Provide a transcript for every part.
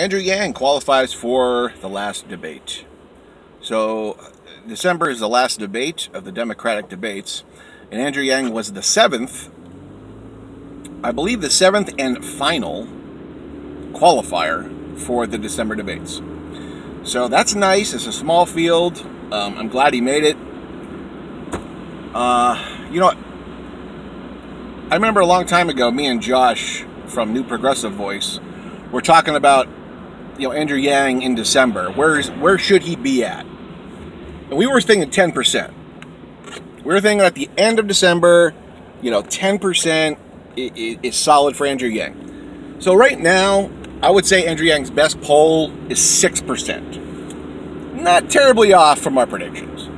Andrew Yang qualifies for the last debate. So, December is the last debate of the Democratic debates, and Andrew Yang was the seventh, I believe, the seventh and final qualifier for the December debates. So that's nice. It's a small field. Um, I'm glad he made it. Uh, you know, I remember a long time ago, me and Josh from New Progressive Voice were talking about you know Andrew Yang in December. Where's where should he be at? And we were thinking 10%. We were thinking at the end of December, you know, 10% is solid for Andrew Yang. So right now, I would say Andrew Yang's best poll is 6%. Not terribly off from our predictions.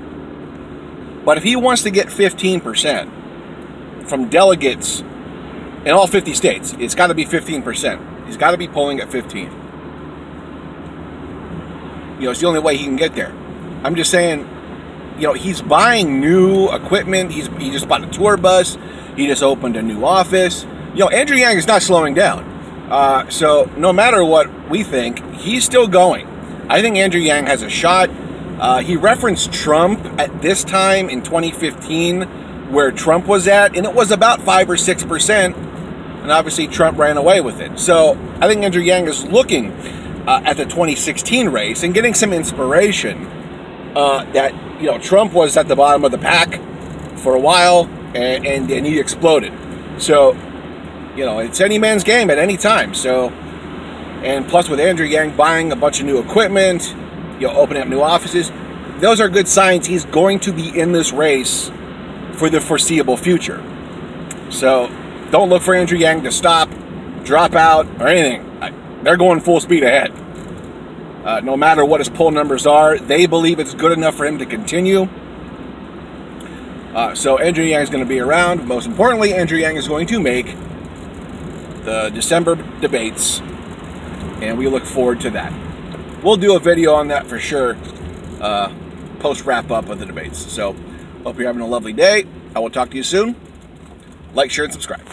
But if he wants to get 15% from delegates in all 50 states, it's got to be 15%. He's got to be polling at 15. You know, it's the only way he can get there. I'm just saying, you know, he's buying new equipment. He's he just bought a tour bus. He just opened a new office. You know, Andrew Yang is not slowing down. Uh, so no matter what we think, he's still going. I think Andrew Yang has a shot. Uh, he referenced Trump at this time in 2015, where Trump was at, and it was about five or six percent. And obviously, Trump ran away with it. So I think Andrew Yang is looking uh, at the 2016 race and getting some inspiration uh, that you know Trump was at the bottom of the pack for a while and, and, he exploded. So you know it's any man's game at any time. So and plus with Andrew Yang buying a bunch of new equipment, you know, opening up new offices, those are good signs he's going to be in this race for the foreseeable future. So don't look for Andrew Yang to stop, drop out, or anything. They're going full speed ahead. Uh, no matter what his poll numbers are, they believe it's good enough for him to continue. Uh, so Andrew Yang is going to be around. Most importantly, Andrew Yang is going to make the December debates, and we look forward to that. We'll do a video on that for sure, uh, post wrap up of the debates. So, hope you're having a lovely day. I will talk to you soon. Like, share, and subscribe.